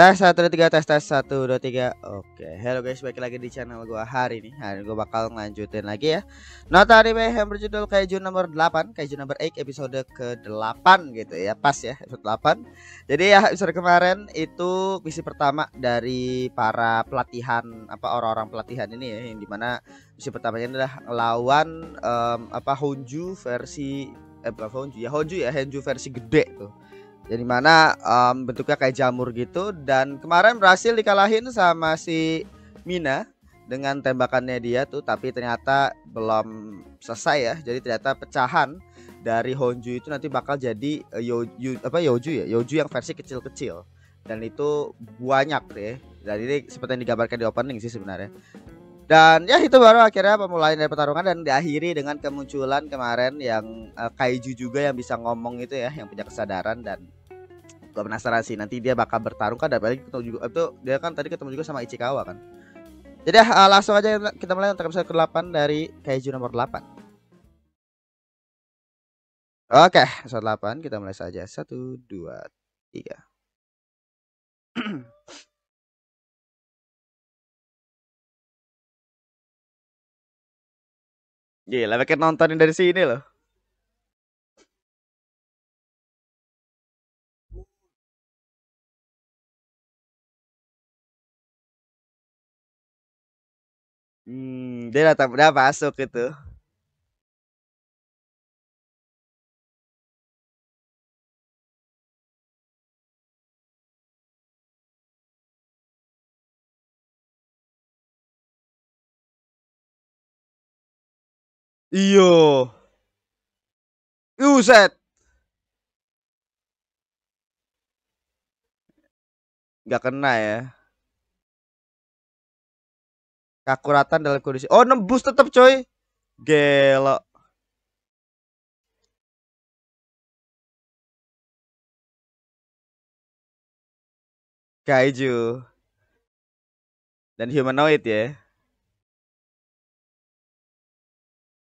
Tes satu dua tiga tes tes. Satu dua tiga. Oke. Halo guys balik lagi di channel gua hari ini. Hari ini gua bakal ngelanjutin lagi ya. Nota anime yang berjudul Kaiju nomor 8 Kaiju nomor 8 episode ke 8 gitu ya. Pas ya episode 8 Jadi ya episode kemarin itu misi pertama dari para pelatihan Apa orang-orang pelatihan ini ya Yang di mana misi pertamanya adalah lawan um, Apa Honju versi Eh bukan Honju ya Honju ya Honju versi gede tuh jadi mana um, bentuknya kayak jamur gitu dan kemarin berhasil dikalahin sama si Mina dengan tembakannya dia tuh tapi ternyata belum selesai ya. Jadi ternyata pecahan dari Honju itu nanti bakal jadi uh, yo, yo, apa Yoju ya, Yoju yang versi kecil-kecil dan itu banyak deh. Dan ini seperti yang digambarkan di opening sih sebenarnya. Dan ya itu baru akhirnya pemulaian dari pertarungan dan diakhiri dengan kemunculan kemarin yang uh, kaiju juga yang bisa ngomong itu ya, yang punya kesadaran dan gue penasaran sih nanti dia bakal bertarung kan apalagi ketemu juga itu dia kan tadi ketemu juga sama Ichikawa kan jadi uh, langsung aja kita mulai untuk episode ke-8 dari Kaiju nomor 8 Oke, episode 8 kita mulai saja. 1 2 3. Gila, pakai nontonin dari sini loh. Hmm, dia datang udah masuk gitu. Iyo. Uset. Gak kena ya. Keakuratan dalam kondisi. Oh, nembus tetap coy. Gelo. Kaiju. Dan humanoid ya.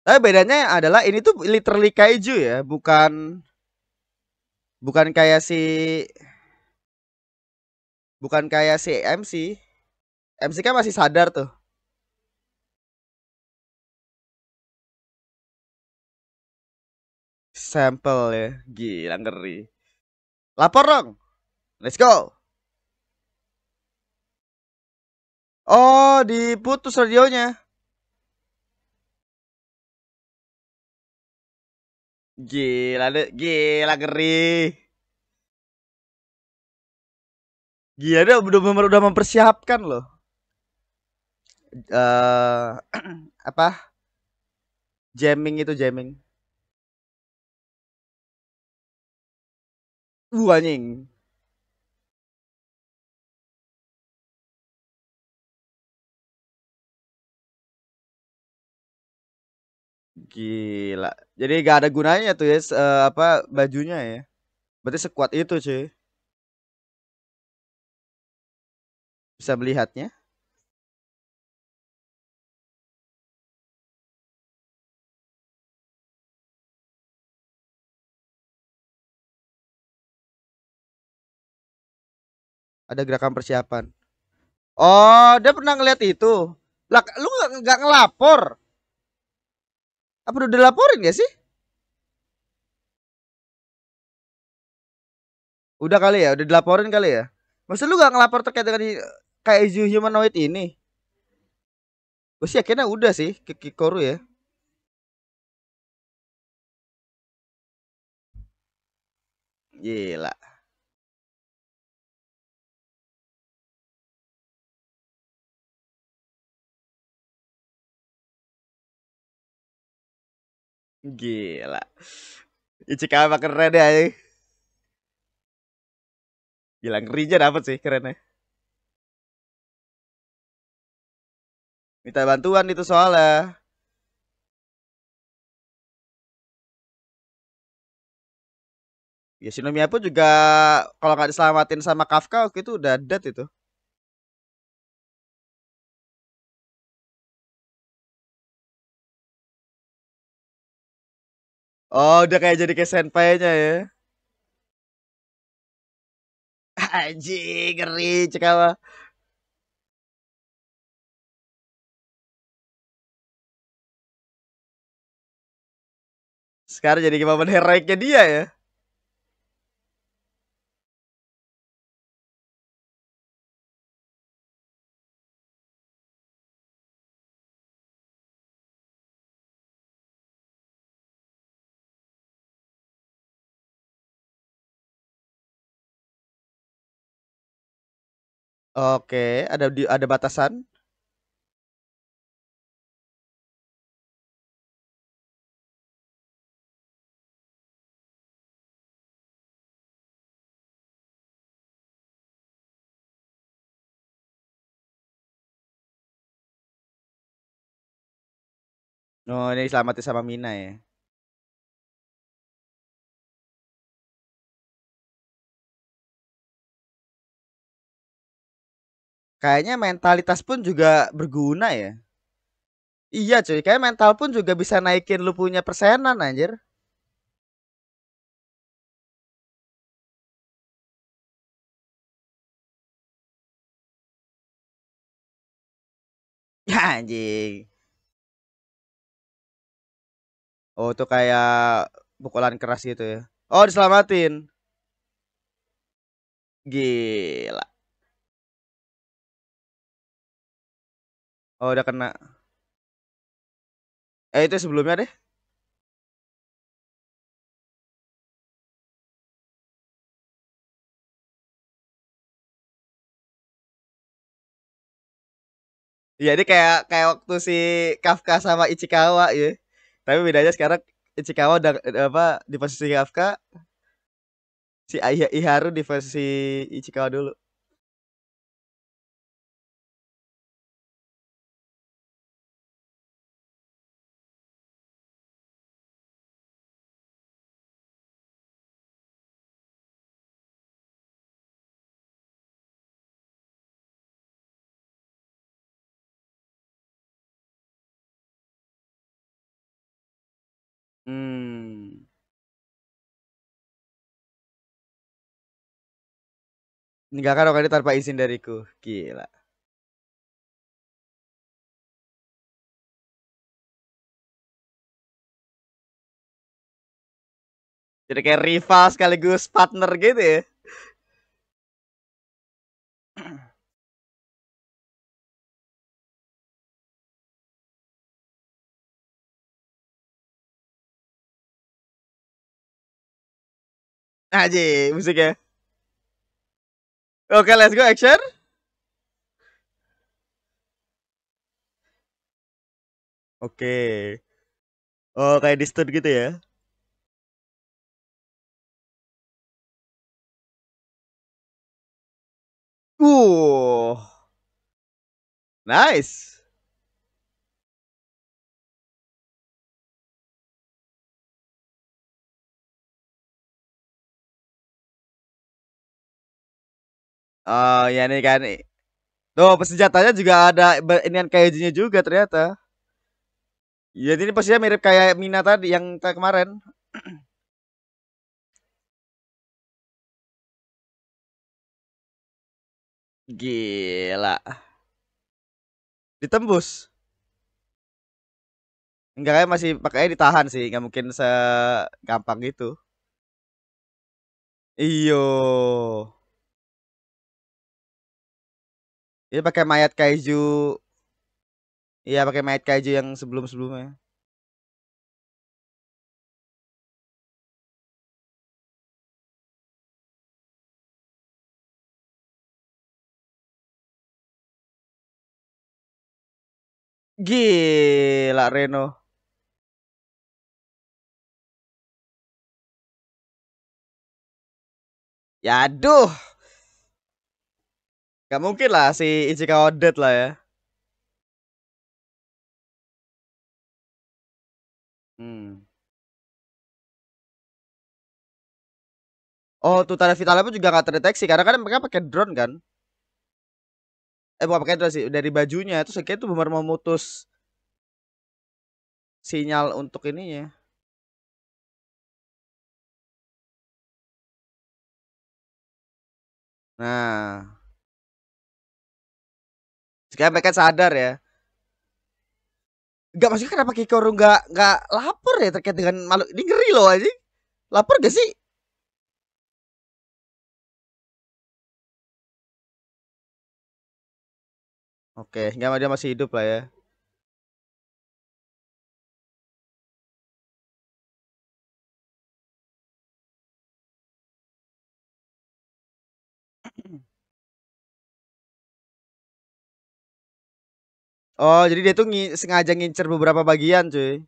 Tapi bedanya adalah ini tuh literally kaiju ya, bukan bukan kayak si bukan kayak si MC. MC kan masih sadar tuh. Sampel ya, gila ngeri. Lapor dong. Let's go. Oh, diputus radionya. Gila deh, gila ngeri. Gila dia udah udah, udah mempersiapkan loh. Uh, apa? Jamming itu jamming. Uh anjing. Gila. Jadi gak ada gunanya tuh ya uh, apa bajunya ya. Berarti sekuat itu cuy. Bisa melihatnya. Ada gerakan persiapan. Oh, dia pernah ngeliat itu. Lah, lu nggak ngelapor? Apa udah dilaporin gak sih? Udah kali ya, udah dilaporin kali ya. Maksud lu gak ngelapor terkait dengan kayak humanoid ini? Gue sih akhirnya udah sih ke Kikoru ya. Gila. Gila. Ichikawa keren ya. Gila ngerinya dapet sih kerennya. Minta bantuan itu soalnya. Ya Shinomiya pun juga kalau nggak diselamatin sama Kafka waktu itu udah dead itu. Oh, udah kayak jadi kayak senpai-nya ya. Anjing, ngeri Cikawa. Sekarang jadi momen heroiknya dia ya. Oke, ada di ada batasan. Oh, ini diselamatin sama Mina ya. Kayaknya mentalitas pun juga berguna ya. Iya cuy, kayak mental pun juga bisa naikin lu punya persenan anjir. Ya anjing. Oh, itu kayak pukulan keras gitu ya. Oh, diselamatin. Gila. Oh, udah kena. Eh, itu sebelumnya deh. Iya, ini kayak kayak waktu si Kafka sama Ichikawa ya. Tapi bedanya sekarang Ichikawa udah apa di posisi Kafka, si Iharu di posisi Ichikawa dulu. Meninggalkan orang ini tanpa izin dariku. Gila. Jadi kayak rival sekaligus partner gitu ya. Aji, musiknya. Oke, let's go action. Oke. Oh, kayak di gitu ya. Uh. Nice. Oh, ya nih kan. Tuh, senjatanya juga ada inian kaijunya juga ternyata. Ya, ini pastinya mirip kayak Mina tadi yang kemarin. Gila. Ditembus. Enggak kayak masih pakai ditahan sih, nggak mungkin segampang gitu. Iyo. Ini pakai mayat kaiju. Iya, pakai mayat kaiju yang sebelum-sebelumnya. Gila Reno. Ya aduh. Gak mungkin lah si Ichikawa dead lah ya. Hmm. Oh, tanda vitalnya pun juga gak terdeteksi karena kan mereka pakai drone kan eh bukan pakai drone sih dari bajunya itu sekian tuh benar memutus sinyal untuk ininya Nah. Sekarang mereka sadar ya. Gak maksudnya kenapa Kikoru gak, gak lapor ya terkait dengan malu ini ngeri loh aja. Lapor gak sih? Oke, nggak dia masih hidup lah ya. Oh, jadi dia tuh ngi sengaja ngincer beberapa bagian, cuy.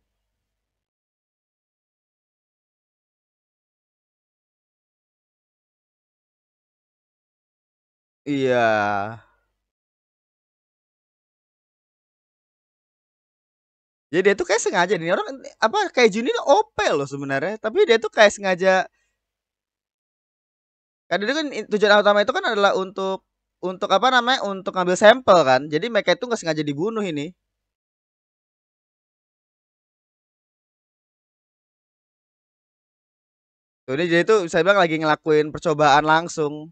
Iya. Jadi dia tuh kayak sengaja nih orang apa kayak Juni ini OP loh sebenarnya, tapi dia tuh kayak sengaja Kan itu kan tujuan utama itu kan adalah untuk untuk apa namanya? Untuk ngambil sampel kan. Jadi mereka itu nggak sengaja dibunuh ini. Tuh, ini jadi tuh saya bilang lagi ngelakuin percobaan langsung.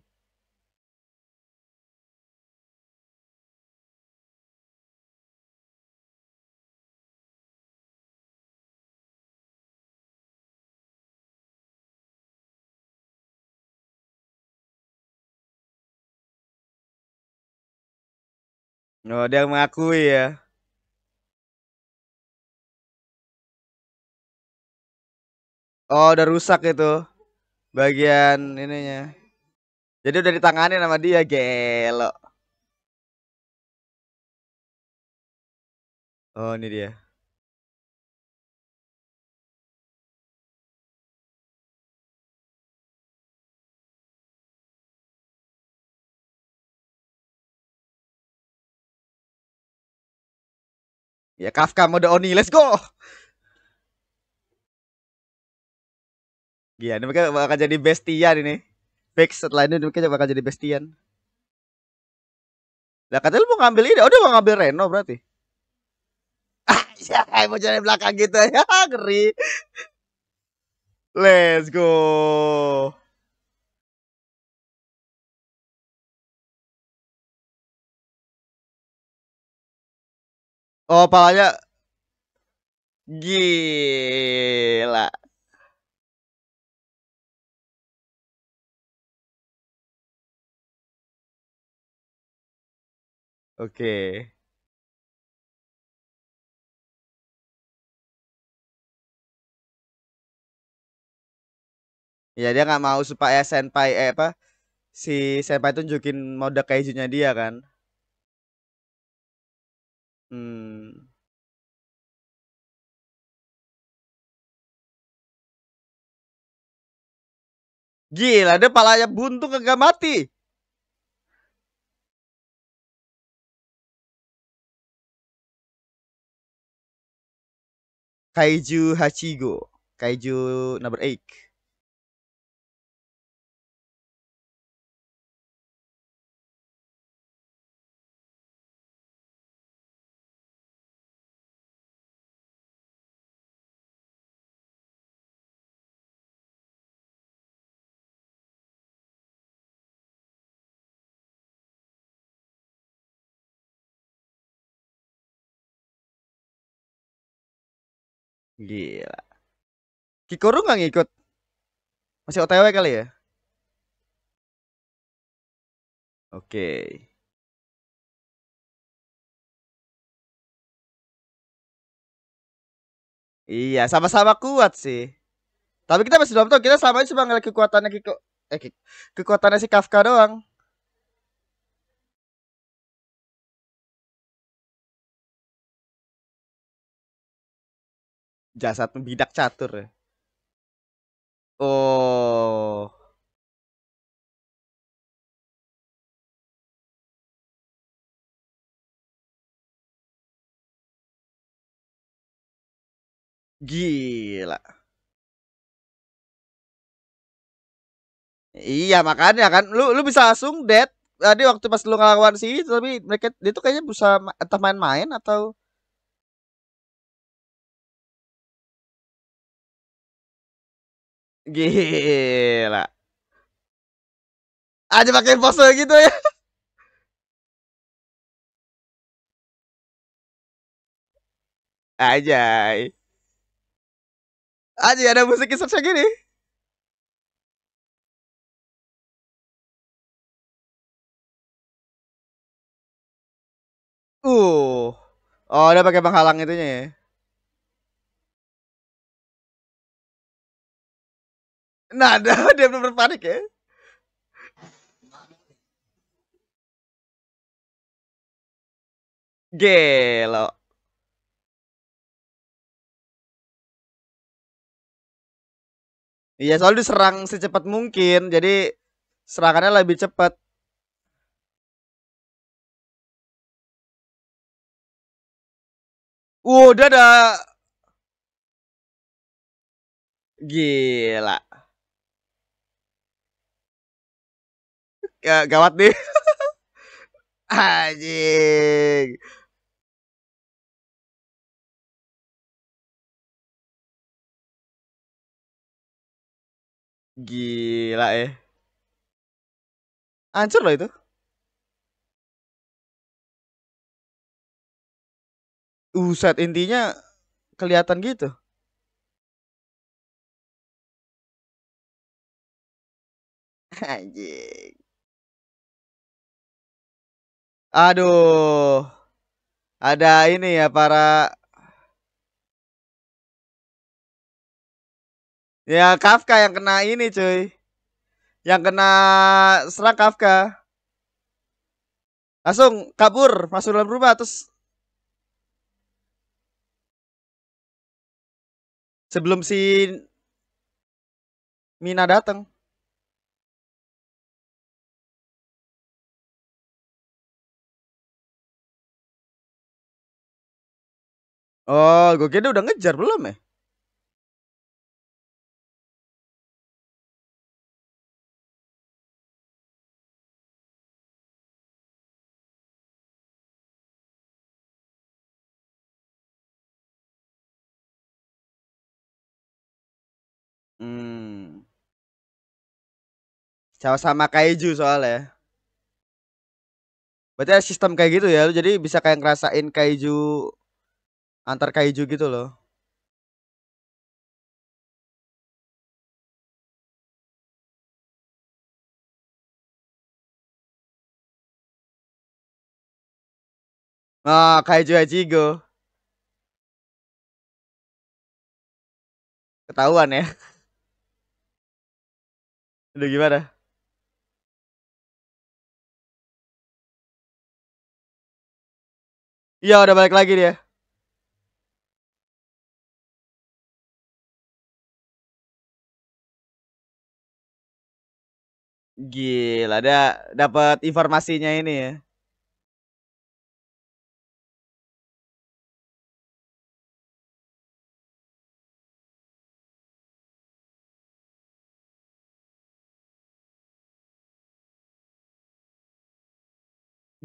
Oh, dia mengakui ya. Oh, udah rusak itu bagian ininya. Jadi udah ditangani sama dia, gelo. Oh, ini dia. Ya Kafka mode Oni, let's go. Iya, ini mereka bakal jadi bestian ini. Fix setelah ini mereka bakal jadi bestian. Lah katanya lu mau ngambil ini, dia mau ngambil Reno berarti. Ah, ya mau jalan belakang gitu ya, ngeri. Let's go. Oh, palanya gila. Oke. Ya dia nggak mau supaya senpai eh apa si senpai tunjukin mode kaijunya dia kan. Hmm. Gila, dia palanya buntu kagak mati. Kaiju Hachigo. Kaiju number 8. Gila. Kikoru nggak ngikut? Masih OTW kali ya? Oke. Iya, sama-sama kuat sih. Tapi kita masih belum tahu kita sama cuma ngeliat kekuatannya Kiko eh kekuatannya si Kafka doang. Jasad bidak catur ya. Oh. Gila. Iya makanya kan lu lu bisa langsung dead tadi waktu pas lu ngelawan sih tapi mereka dia tuh kayaknya bisa entah main-main atau Gila. Aja pakai pose gitu ya. Aja. Aja ada musik kisah gini. Uh. Oh, dia pakai penghalang itunya ya. Nah, dia benar panik ya. Gelo. Iya, soalnya diserang secepat mungkin, jadi serangannya lebih cepat. Udah ada Gila. Ya, gawat nih. Anjing. Gila ya. Hancur loh itu. Uset intinya kelihatan gitu. Anjing. Aduh. Ada ini ya para Ya Kafka yang kena ini cuy. Yang kena serang Kafka. Langsung kabur masuk dalam rumah terus sebelum si Mina datang. Oh, gue kira udah ngejar belum ya? Hmm. Sama kaiju soalnya. Berarti ada sistem kayak gitu ya, jadi bisa kayak ngerasain kaiju antar kaiju gitu loh. Ah, kaiju Hajigo. Ketahuan ya. Udah gimana? Iya udah balik lagi dia. Gila, ada dapat informasinya ini ya.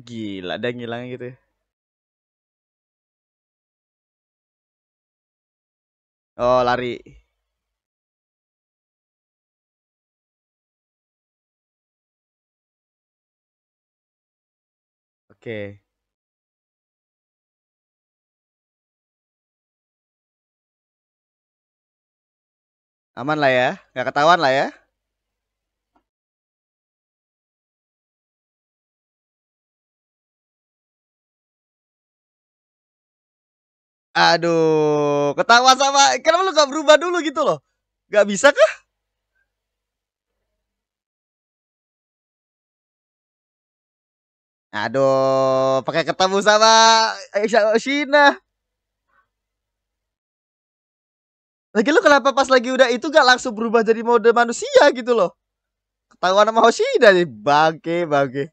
Gila, ada ngilang gitu. Ya. Oh, lari. Oke. Aman lah ya, nggak ketahuan lah ya. Aduh, ketawa sama kenapa lu gak berubah dulu gitu loh? Gak bisa kah? Aduh, pakai ketemu sama Aisyah Oshina. Lagi lu kenapa pas lagi udah itu gak langsung berubah jadi mode manusia gitu loh? Ketahuan sama Hoshida nih, bangke, bangke.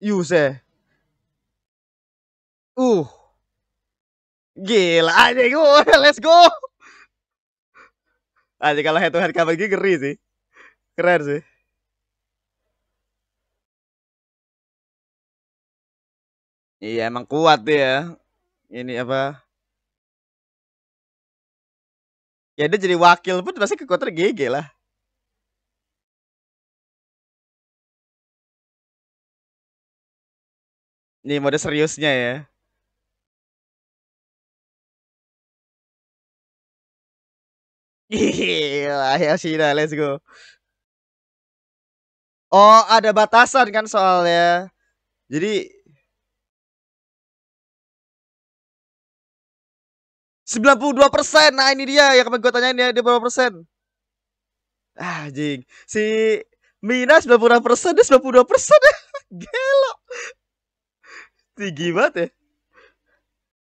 Yuse. Uh. Gila aja gue, let's go. Aja kalau head to head kayak gini ngeri sih. Keren sih. Iya emang kuat dia. Ini apa? Ya dia jadi wakil pun pasti kekuatan GG lah. Ini mode seriusnya ya. Gila, ya Yoshida, let's go. Oh, ada batasan kan soalnya. Jadi 92%. Nah, ini dia yang kemarin gue tanyain dia, dia berapa persen? Ah, jing. Si Mina 96%, dia 92%. Gelo. Tinggi banget ya.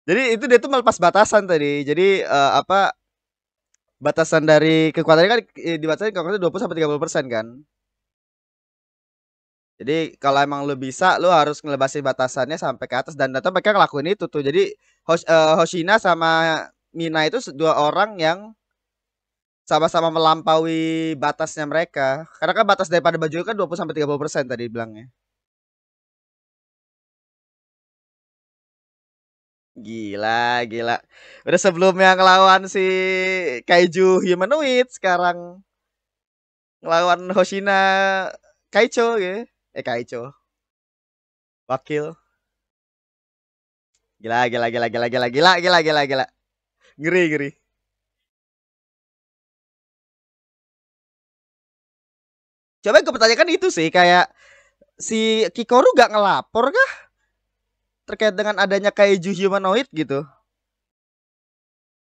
Jadi itu dia tuh melepas batasan tadi. Jadi uh, apa batasan dari kekuatannya kan dibatasin kalau 20 sampai 30 persen kan. Jadi kalau emang lu bisa, lu harus ngelebasin batasannya sampai ke atas dan data mereka ngelakuin itu tuh. Jadi Hos, uh, Hoshina sama Mina itu dua orang yang sama-sama melampaui batasnya mereka. Karena kan batas daripada baju kan 20 sampai 30 persen tadi bilangnya. Gila, gila. Udah sebelumnya ngelawan si Kaiju humanoid, sekarang ngelawan Hoshina Kaicho ya. Eh Kaicho. Wakil. Gila, gila, gila, gila, gila, gila, gila, gila, gila. Ngeri, ngeri. Coba gue pertanyakan itu sih kayak si Kikoru gak ngelapor kah? Terkait dengan adanya kaiju humanoid gitu.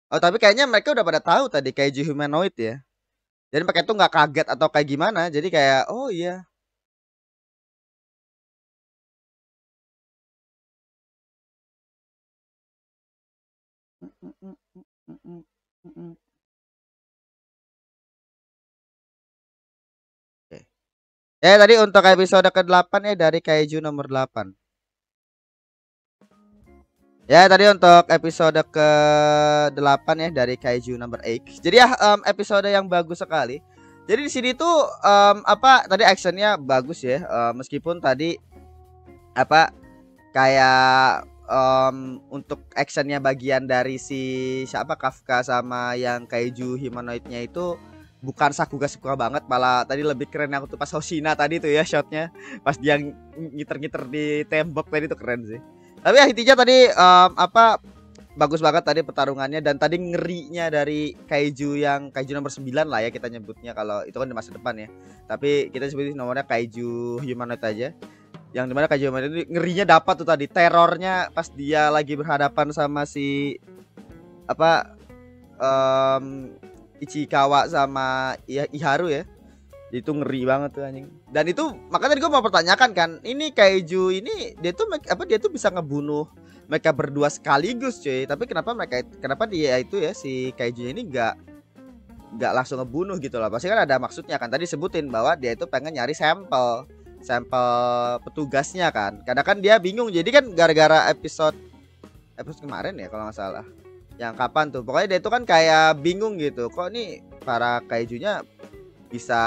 Oh tapi kayaknya mereka udah pada tahu tadi kaiju humanoid ya. Jadi mereka tuh nggak kaget atau kayak gimana. Jadi kayak oh iya. Ya tadi untuk episode ke-8 ya dari Kaiju nomor 8. Ya tadi untuk episode ke-8 ya dari Kaiju number 8. Jadi ya um, episode yang bagus sekali. Jadi di sini tuh um, apa tadi actionnya bagus ya. Uh, meskipun tadi apa kayak um, untuk actionnya bagian dari si siapa Kafka sama yang Kaiju humanoidnya itu bukan Sakuga suka banget malah tadi lebih keren yang tuh pas Hoshina tadi tuh ya shotnya pas dia ngiter-ngiter di tembok tadi tuh keren sih. Tapi ya intinya tadi um, apa bagus banget tadi pertarungannya dan tadi ngerinya dari kaiju yang kaiju nomor 9 lah ya kita nyebutnya kalau itu kan di masa depan ya. Tapi kita sebutin nomornya kaiju humanoid aja. Yang di mana kaiju humanoid itu ngerinya dapat tuh tadi terornya pas dia lagi berhadapan sama si apa um, Ichikawa sama Iharu ya itu ngeri banget tuh anjing. Dan itu makanya tadi gue mau pertanyakan kan ini kaiju ini dia tuh apa dia tuh bisa ngebunuh mereka berdua sekaligus cuy. Tapi kenapa mereka kenapa dia itu ya si kaiju ini nggak nggak langsung ngebunuh gitu loh. Pasti kan ada maksudnya kan. Tadi sebutin bahwa dia itu pengen nyari sampel sampel petugasnya kan. Karena kan dia bingung. Jadi kan gara-gara episode episode kemarin ya kalau nggak salah. Yang kapan tuh. Pokoknya dia itu kan kayak bingung gitu. Kok nih para kaijunya bisa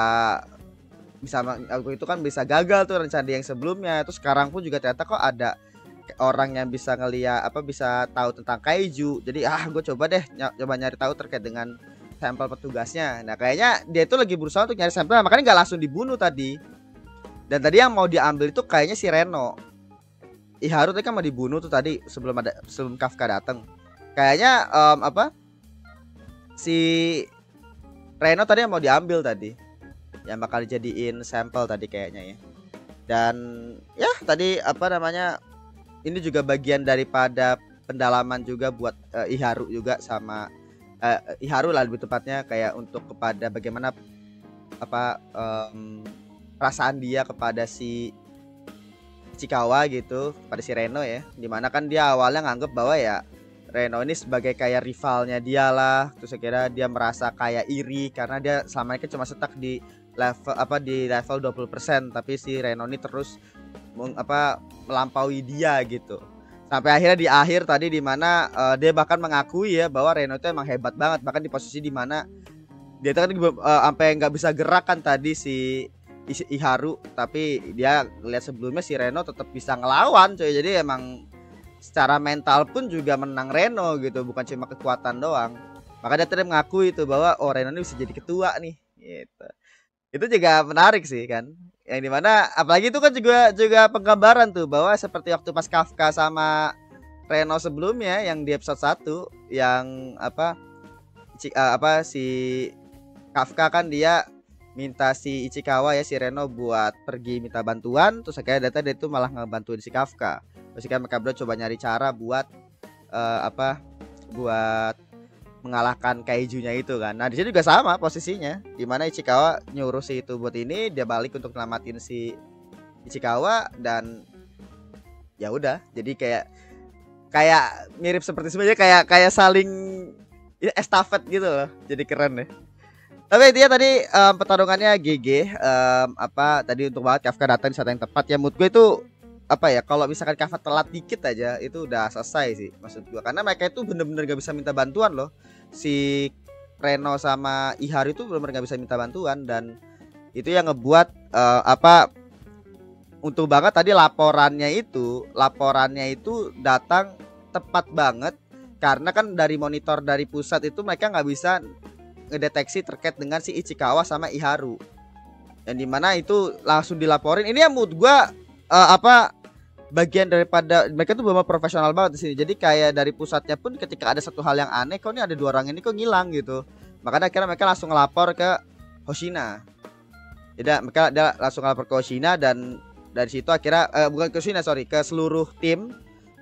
bisa aku itu kan bisa gagal tuh rencana yang sebelumnya. Terus sekarang pun juga ternyata kok ada orang yang bisa ngeliat apa bisa tahu tentang kaiju. Jadi ah gue coba deh ny coba nyari tahu terkait dengan sampel petugasnya. Nah kayaknya dia itu lagi berusaha untuk nyari sampel makanya nggak langsung dibunuh tadi. Dan tadi yang mau diambil itu kayaknya si Reno. Iharu tadi kan mau dibunuh tuh tadi sebelum ada sebelum Kafka datang kayaknya um, apa si Reno tadi yang mau diambil tadi. Yang bakal dijadiin sampel tadi kayaknya ya. Dan ya tadi apa namanya ini juga bagian daripada pendalaman juga buat uh, Iharu juga sama uh, Iharu lah lebih tepatnya kayak untuk kepada bagaimana apa um, perasaan dia kepada si Cikawa gitu pada si Reno ya. Di mana kan dia awalnya nganggep bahwa ya Reno ini sebagai kayak rivalnya dia lah. Terus kira dia merasa kayak iri karena dia selama ini cuma setak di level apa di level 20% tapi si Reno ini terus meng, apa melampaui dia gitu. Sampai akhirnya di akhir tadi di mana uh, dia bahkan mengakui ya bahwa Reno itu emang hebat banget. Bahkan di posisi di mana dia itu kan uh, sampai nggak bisa gerakan tadi si Iharu. Tapi dia lihat sebelumnya si Reno tetap bisa ngelawan coy. Jadi emang secara mental pun juga menang Reno gitu bukan cuma kekuatan doang. Maka dia tadi mengaku itu bahwa oh Reno ini bisa jadi ketua nih gitu. Itu juga menarik sih kan? Yang di mana apalagi itu kan juga juga penggambaran tuh bahwa seperti waktu pas Kafka sama Reno sebelumnya yang di episode 1 yang apa uh, apa si Kafka kan dia minta si Ichikawa ya si Reno buat pergi minta bantuan terus akhirnya data dia itu malah ngebantuin si Kafka terus kan berdua coba nyari cara buat uh, apa buat mengalahkan kaijunya itu kan. Nah, di sini juga sama posisinya. Di mana Ichikawa nyuruh si itu buat ini, dia balik untuk nyelamatin si Ichikawa dan ya udah. Jadi kayak kayak mirip seperti sebenarnya kayak kayak saling ya, estafet gitu loh. Jadi keren deh. Tapi dia tadi um, pertarungannya GG um, apa tadi untuk banget Kafka datang di saat yang tepat. Ya mood gue itu apa ya kalau misalkan Kafka telat dikit aja itu udah selesai sih maksud gue karena mereka itu bener-bener gak bisa minta bantuan loh. Si Reno sama Ihar itu benar-benar nggak bisa minta bantuan dan itu yang ngebuat uh, apa untuk banget tadi laporannya itu laporannya itu datang tepat banget. Karena kan dari monitor dari pusat itu mereka nggak bisa ngedeteksi terkait dengan si Ichikawa sama Iharu yang di mana itu langsung dilaporin ini yang mood gua uh, apa bagian daripada mereka tuh benar profesional banget di sini. Jadi kayak dari pusatnya pun ketika ada satu hal yang aneh, kok ini ada dua orang ini kok ngilang gitu. Makanya akhirnya mereka langsung ngelapor ke Hoshina. Jadi mereka dia langsung ngelapor ke Hoshina dan dari situ akhirnya eh, bukan ke Hoshina sorry ke seluruh tim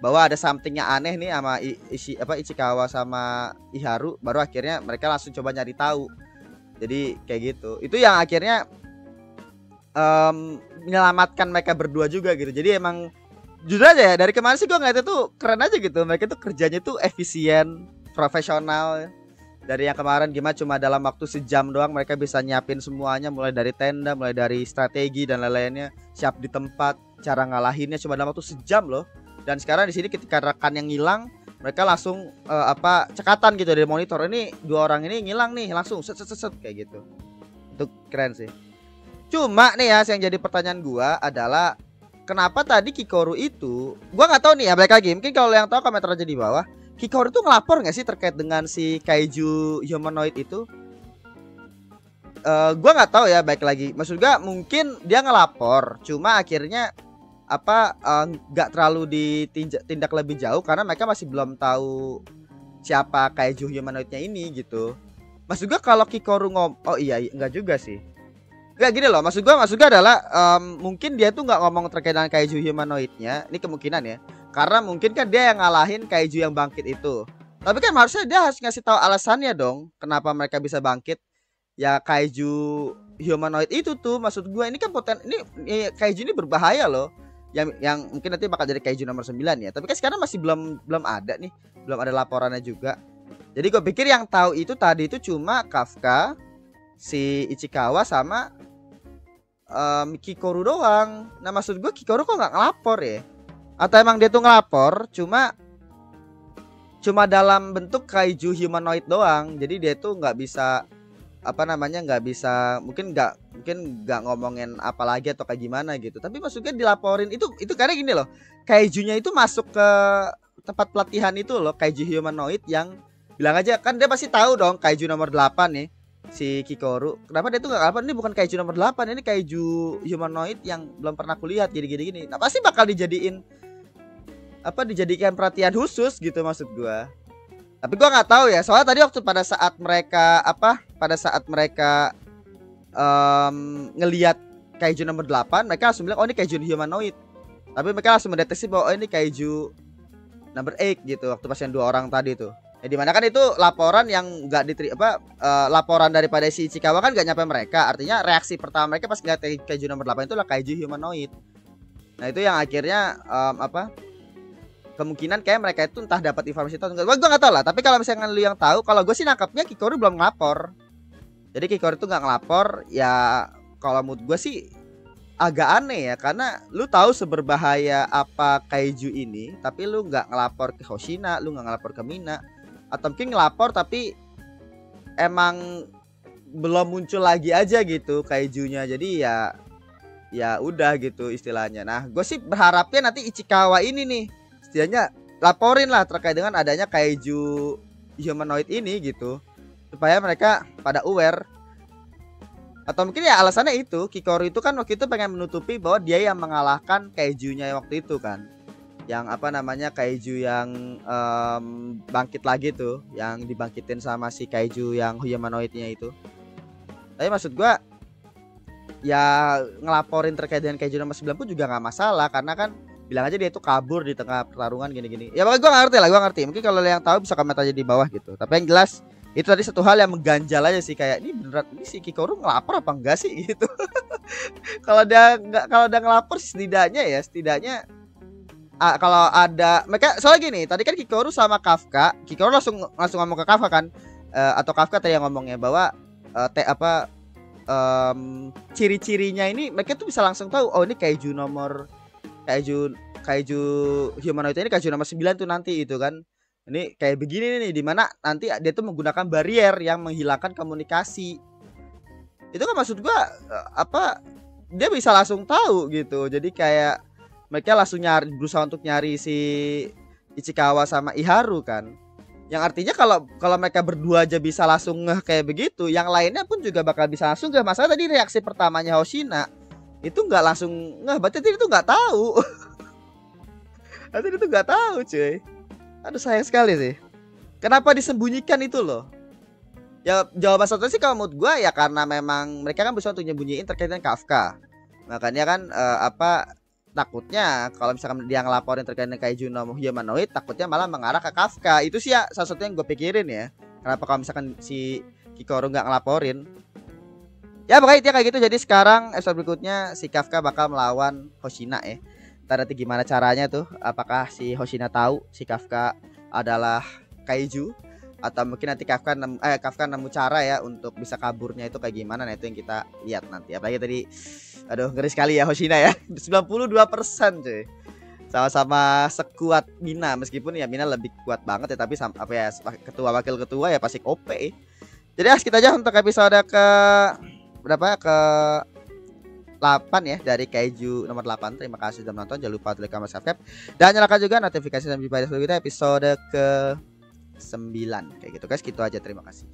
bahwa ada something yang aneh nih sama isi apa Ichikawa sama Iharu baru akhirnya mereka langsung coba nyari tahu. Jadi kayak gitu. Itu yang akhirnya um, menyelamatkan mereka berdua juga gitu. Jadi emang jujur aja ya dari kemarin sih gue ngeliatnya tuh keren aja gitu mereka tuh kerjanya tuh efisien profesional dari yang kemarin gimana cuma dalam waktu sejam doang mereka bisa nyiapin semuanya mulai dari tenda mulai dari strategi dan lain-lainnya siap di tempat cara ngalahinnya cuma dalam waktu sejam loh dan sekarang di sini ketika rekan yang hilang mereka langsung uh, apa cekatan gitu dari monitor. Ini dua orang ini ngilang nih langsung set set set, kayak gitu. Itu keren sih. Cuma nih ya yang jadi pertanyaan gua adalah kenapa tadi Kikoru itu gua nggak tahu nih ya balik lagi. Mungkin kalau yang tahu komentar aja di bawah. Kikoru itu ngelapor nggak sih terkait dengan si kaiju humanoid itu? Uh, gua nggak tahu ya baik lagi. Maksud gua mungkin dia ngelapor cuma akhirnya apa eh, nggak uh, terlalu ditindak lebih jauh karena mereka masih belum tahu siapa kaiju humanoidnya ini gitu maksud gua kalau Kikoru ngom oh iya enggak juga sih Gak gini loh, maksud gua maksud gua adalah um, mungkin dia tuh nggak ngomong terkait dengan kaiju humanoidnya. Ini kemungkinan ya. Karena mungkin kan dia yang ngalahin kaiju yang bangkit itu. Tapi kan harusnya dia harus ngasih tahu alasannya dong, kenapa mereka bisa bangkit. Ya kaiju humanoid itu tuh maksud gua ini kan poten ini, ini kaiju ini berbahaya loh. Yang yang mungkin nanti bakal jadi kaiju nomor 9 ya. Tapi kan sekarang masih belum belum ada nih, belum ada laporannya juga. Jadi gue pikir yang tahu itu tadi itu cuma Kafka, si Ichikawa sama um, Kikoru doang. Nah maksud gue Kikoru kok nggak ngelapor ya? Atau emang dia tuh ngelapor, cuma cuma dalam bentuk kaiju humanoid doang. Jadi dia tuh nggak bisa apa namanya nggak bisa mungkin nggak mungkin nggak ngomongin apa lagi atau kayak gimana gitu. Tapi maksudnya dilaporin itu itu karena gini loh, kaijunya itu masuk ke tempat pelatihan itu loh, kaiju humanoid yang bilang aja kan dia pasti tahu dong kaiju nomor 8 nih si Kikoru. Kenapa dia tuh gak apa ini bukan kaiju nomor 8, ini kaiju humanoid yang belum pernah kulihat gini-gini gini. Nah, pasti bakal dijadiin apa dijadikan perhatian khusus gitu maksud gua. Tapi gua nggak tahu ya, soalnya tadi waktu pada saat mereka apa? Pada saat mereka um, ngelihat kaiju nomor 8, mereka langsung bilang oh ini kaiju humanoid. Tapi mereka langsung mendeteksi bahwa oh ini kaiju number 8 gitu waktu pas yang dua orang tadi tuh. Ya di mana kan itu laporan yang nggak diterima apa uh, laporan daripada si Ichikawa kan nggak nyampe mereka. Artinya reaksi pertama mereka pas ngeliat kaiju nomor 8 itu lah kaiju humanoid. Nah, itu yang akhirnya um, apa? Kemungkinan kayak mereka itu entah dapat informasi itu enggak. Gua nggak tahu lah, tapi kalau misalnya lu yang tahu, kalau gue sih nangkapnya Kikoru belum ngelapor. Jadi Kikoru itu nggak ngelapor, ya kalau mood gue sih agak aneh ya karena lu tahu seberbahaya apa kaiju ini tapi lu nggak ngelapor ke Hoshina lu nggak ngelapor ke Mina atau mungkin ngelapor tapi emang belum muncul lagi aja gitu kaijunya jadi ya ya udah gitu istilahnya nah gue sih berharapnya nanti Ichikawa ini nih setidaknya laporin lah terkait dengan adanya kaiju humanoid ini gitu. Supaya mereka pada aware. Atau mungkin ya alasannya itu Kikoru itu kan waktu itu pengen menutupi bahwa dia yang mengalahkan kaijunya waktu itu kan. Yang apa namanya kaiju yang um, bangkit lagi tuh yang dibangkitin sama si kaiju yang humanoidnya itu. Tapi maksud gua ya ngelaporin terkait dengan kaiju nomor 9 pun juga nggak masalah karena kan bilang aja dia itu kabur di tengah pertarungan gini-gini. Ya pokoknya gue ngerti lah gue ngerti. Mungkin kalau yang tahu bisa komentar aja di bawah gitu. Tapi yang jelas itu tadi satu hal yang mengganjal aja sih. Kayak ini beneran ini si Kikoru ngelapor apa enggak sih? Gitu. Kalau dia nggak kalau dia ngelapor setidaknya ya setidaknya ah, kalau ada mereka soalnya gini tadi kan Kikoru sama Kafka Kikoru langsung langsung ngomong ke Kafka kan. Uh, atau Kafka tadi yang ngomongnya bahwa uh, te apa um, ciri-cirinya ini mereka tuh bisa langsung tahu oh ini kaiju nomor kaiju kaiju humanoid ini kaiju nomor 9 tuh nanti itu kan. Ini kayak begini nih di mana nanti dia tuh menggunakan barrier yang menghilangkan komunikasi. Itu kan maksud gua eh, apa dia bisa langsung tahu gitu. Jadi kayak mereka langsung nyari berusaha untuk nyari si Ichikawa sama Iharu kan. Yang artinya kalau kalau mereka berdua aja bisa langsung ngeh kayak begitu yang lainnya pun juga bakal bisa langsung ngeh. Masalah tadi reaksi pertamanya Hoshina itu nggak langsung ngeh berarti itu nggak tahu berarti itu nggak tahu cuy Aduh sayang sekali sih. Kenapa disembunyikan itu loh? Ya jawaban satu sih kalau menurut gue ya karena memang mereka kan bisa untuk nyembunyiin terkait dengan Kafka. Makanya kan uh, apa takutnya kalau misalkan dia ngelaporin terkait dengan kaiju no humanoid takutnya malah mengarah ke Kafka. Itu sih ya salah satu yang gue pikirin ya. Kenapa kalau misalkan si Kikoru nggak ngelaporin? Ya pokoknya itu kayak gitu. Jadi sekarang episode berikutnya si Kafka bakal melawan Hoshina ya ntar nanti gimana caranya tuh? Apakah si Hoshina tahu si Kafka adalah kaiju? Atau mungkin nanti Kafka nemu, eh Kafka nemu cara ya untuk bisa kaburnya itu kayak gimana? Nah itu yang kita lihat nanti. Apalagi tadi aduh ngeri sekali ya Hoshina ya. 92% cuy. Sama-sama sekuat Mina. Meskipun ya Mina lebih kuat banget ya tapi apa ya ketua wakil ketua ya pasti OP jadi segitu aja untuk episode ke berapa ke 8 ya dari Kaiju nomor 8. Terima kasih sudah menonton. Jangan lupa like, comment, subscribe dan nyalakan juga notifikasi dan berita episode ke 9 kayak gitu guys. Gitu aja. Terima kasih.